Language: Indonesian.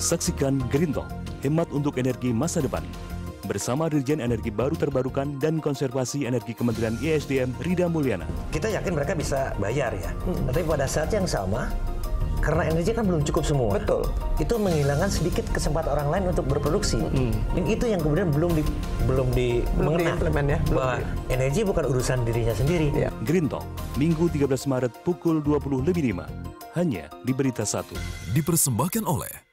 Saksikan Green Talk, hemat untuk energi masa depan. Bersama Dirjen Energi Baru Terbarukan dan Konservasi Energi Kementerian ISDM Rida Mulyana. Kita yakin mereka bisa bayar ya. Tapi pada saat yang sama, karena energi kan belum cukup semua. Betul. Itu menghilangkan sedikit kesempatan orang lain untuk berproduksi. Hmm. Dan itu yang kemudian belum di belum di Belum mengenal ya, belum bahwa energi bukan urusan dirinya sendiri. Ya. Green Talk, Minggu 13 Maret pukul 20 lebih 5. Hanya di Berita Satu. dipersembahkan oleh